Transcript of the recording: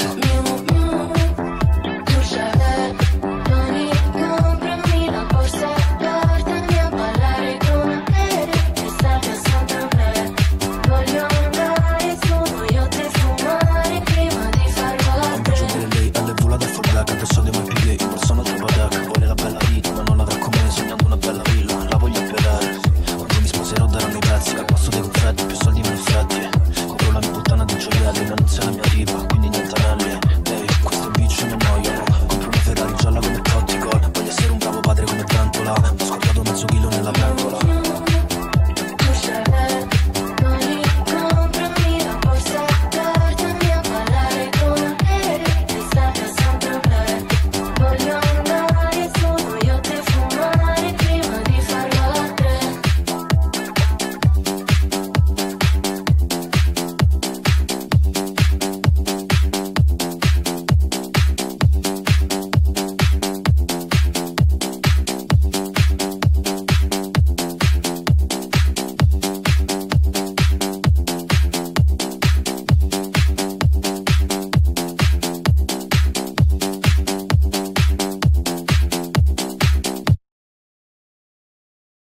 Mientras